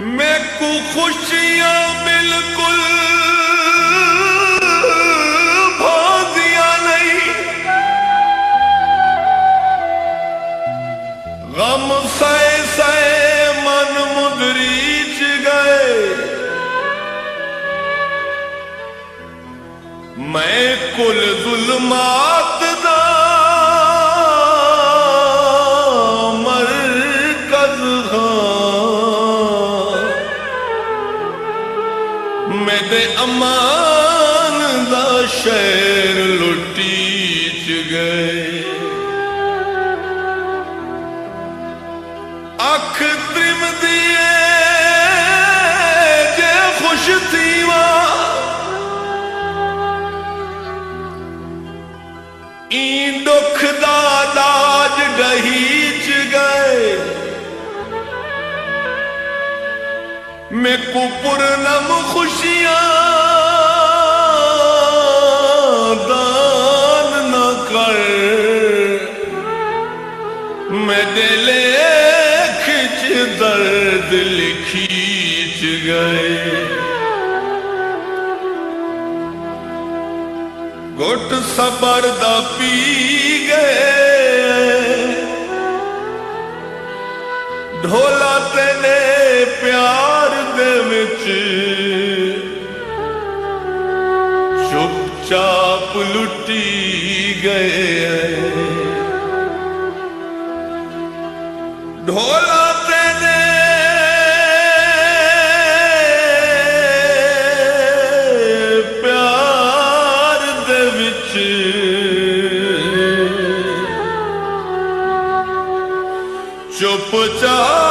मैं को खुशियाँ बिल्कुल भादिया नहीं। गम सह सह मन मुदरीच गए। मैं कुल जुलमा ਮੈਂ ਮੈਂ ਕੁਪੁਰਨਮ ਖੁਸ਼ੀਆਂ ਦਾਨ ਨਾ ਕਰ। ਮੈਂ ਲੇਖ ਚ ਦਰਦ ਲਿਖੀ ਚ ਗਏ। ਗੁੱਟ ਸਬਰ ਦਾ ਪੀ ਗਏ। ਢੋਲਾ ਤੇ ਵਿੱਚ। ਚੁੱਪਚਾਪ ਲੁੱਟੀ ਗਏ ਢੋਲਾ ਤੇਨੇ ਪਿਆਰ ਦੇ ਵਿੱਚ। ਚੁੱਪਚਾਪ